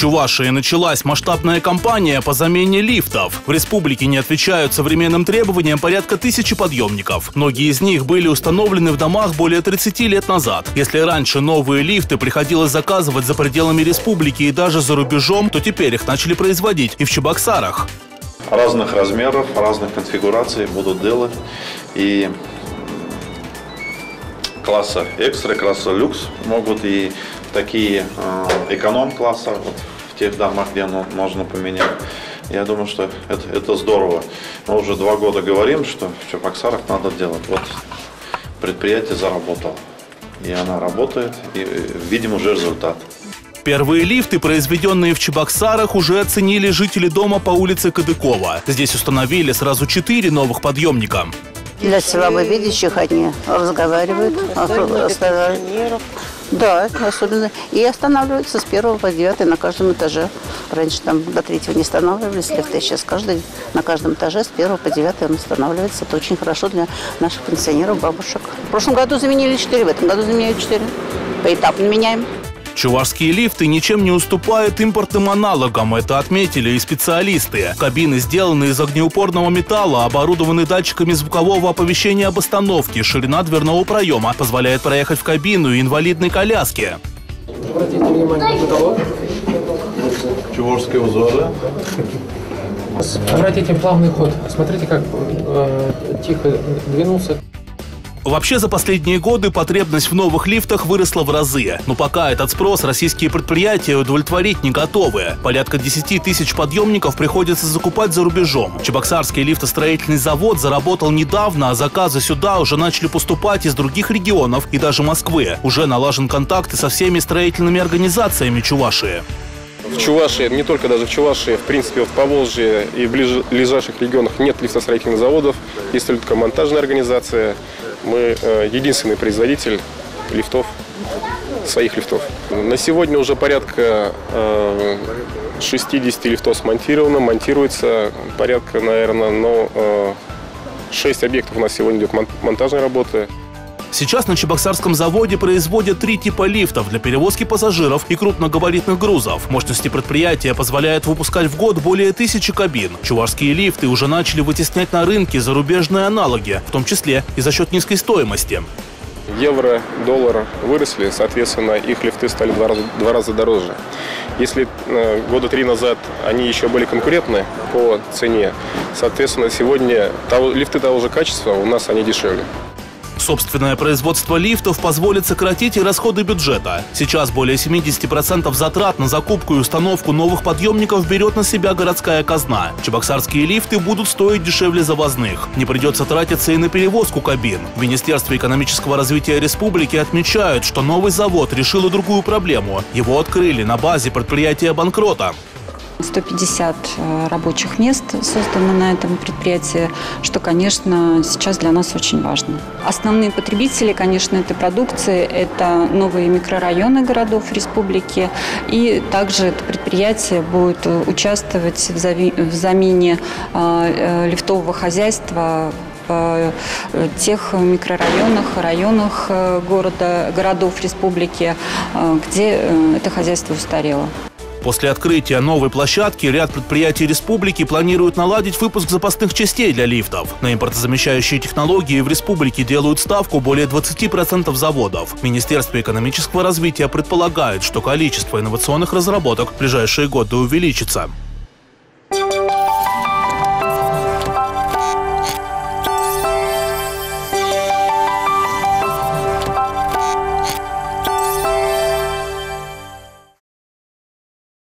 Чувашии началась масштабная кампания по замене лифтов. В республике не отвечают современным требованиям порядка тысячи подъемников. Многие из них были установлены в домах более 30 лет назад. Если раньше новые лифты приходилось заказывать за пределами республики и даже за рубежом, то теперь их начали производить и в Чебоксарах. Разных размеров, разных конфигураций будут делать. И класса экстра, класса люкс могут и такие э, эконом-класса вот, тех домах, где оно можно поменять. Я думаю, что это, это здорово. Мы уже два года говорим, что в Чебоксарах надо делать. Вот предприятие заработало. И она работает, и видим уже результат. Первые лифты, произведенные в Чебоксарах, уже оценили жители дома по улице Кадыкова. Здесь установили сразу четыре новых подъемника. Для слабовидящих они разговаривают, останавливают. Да, особенно. И останавливаются с первого по девятый на каждом этаже. Раньше там до третьего не останавливались лифты. Сейчас каждый на каждом этаже с первого по девятый он останавливается. Это очень хорошо для наших пенсионеров, бабушек. В прошлом году заменили четыре, в этом году заменяют четыре. Поэтапно меняем. Чувашские лифты ничем не уступают импортным аналогам, это отметили и специалисты. Кабины сделаны из огнеупорного металла, оборудованы датчиками звукового оповещения об остановке. Ширина дверного проема позволяет проехать в кабину инвалидной коляски. Обратите внимание на потолок. Чувашские узоры. Обратите плавный ход. Смотрите, как э, тихо двинулся. Вообще за последние годы потребность в новых лифтах выросла в разы. Но пока этот спрос российские предприятия удовлетворить не готовы. Порядка 10 тысяч подъемников приходится закупать за рубежом. Чебоксарский лифтостроительный завод заработал недавно, а заказы сюда уже начали поступать из других регионов и даже Москвы. Уже налажен контакты со всеми строительными организациями Чувашии. В Чувашии, не только даже в Чувашии, в принципе, в Поволжье и в ближайших регионах нет лифтостроительных заводов, есть только монтажная организация. Мы э, единственный производитель лифтов, своих лифтов. На сегодня уже порядка 60 э, лифтов смонтировано, монтируется порядка, наверное, но 6 объектов у нас сегодня идет монтажной работы. Сейчас на Чебоксарском заводе производят три типа лифтов для перевозки пассажиров и крупногабаритных грузов. Мощности предприятия позволяют выпускать в год более тысячи кабин. Чувашские лифты уже начали вытеснять на рынке зарубежные аналоги, в том числе и за счет низкой стоимости. Евро, доллар выросли, соответственно, их лифты стали два раза, два раза дороже. Если э, года три назад они еще были конкурентны по цене, соответственно, сегодня того, лифты того же качества у нас они дешевле. Собственное производство лифтов позволит сократить и расходы бюджета. Сейчас более 70% затрат на закупку и установку новых подъемников берет на себя городская казна. Чебоксарские лифты будут стоить дешевле завозных. Не придется тратиться и на перевозку кабин. В Министерстве экономического развития республики отмечают, что новый завод решил и другую проблему. Его открыли на базе предприятия банкрота. 150 э, рабочих мест создано на этом предприятии, что, конечно, сейчас для нас очень важно. Основные потребители, конечно, этой продукции – это новые микрорайоны городов республики, и также это предприятие будет участвовать в замене э, э, лифтового хозяйства в тех микрорайонах, районах города, городов республики, где это хозяйство устарело. После открытия новой площадки ряд предприятий республики планируют наладить выпуск запасных частей для лифтов. На импортозамещающие технологии в республике делают ставку более 20% заводов. Министерство экономического развития предполагает, что количество инновационных разработок в ближайшие годы увеличится.